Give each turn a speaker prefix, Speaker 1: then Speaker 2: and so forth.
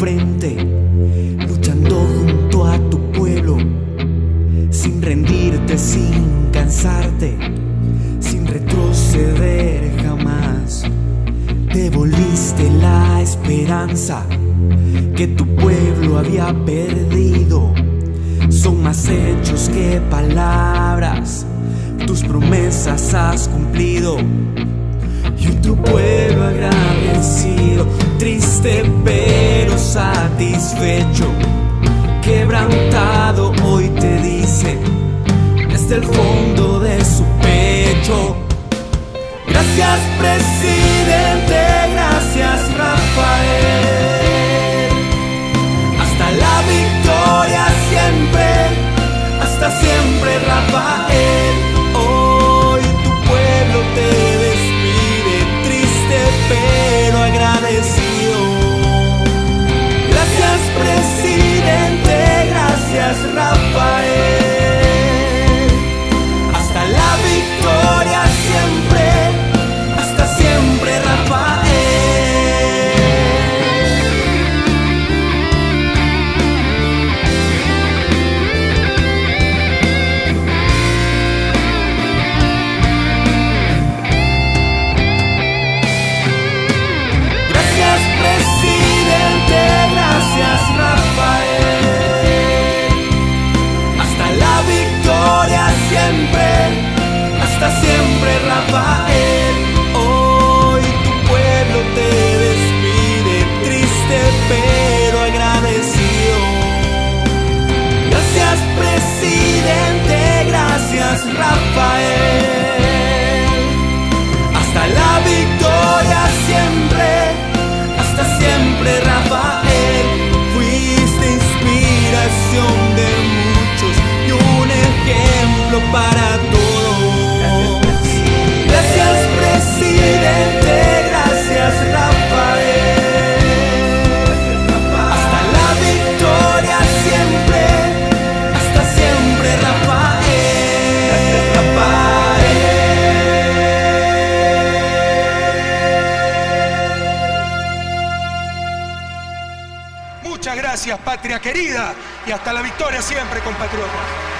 Speaker 1: frente, luchando junto a tu pueblo, sin rendirte, sin cansarte, sin retroceder jamás. Devolviste la esperanza que tu pueblo había perdido. Son más hechos que palabras, tus promesas has cumplido. Y tu pueblo agradecido, triste pero satisfecho, quebrantado hoy te dice desde el fondo de su pecho. Gracias presidente,
Speaker 2: Muchas gracias, patria querida, y hasta la victoria siempre, compatriotas.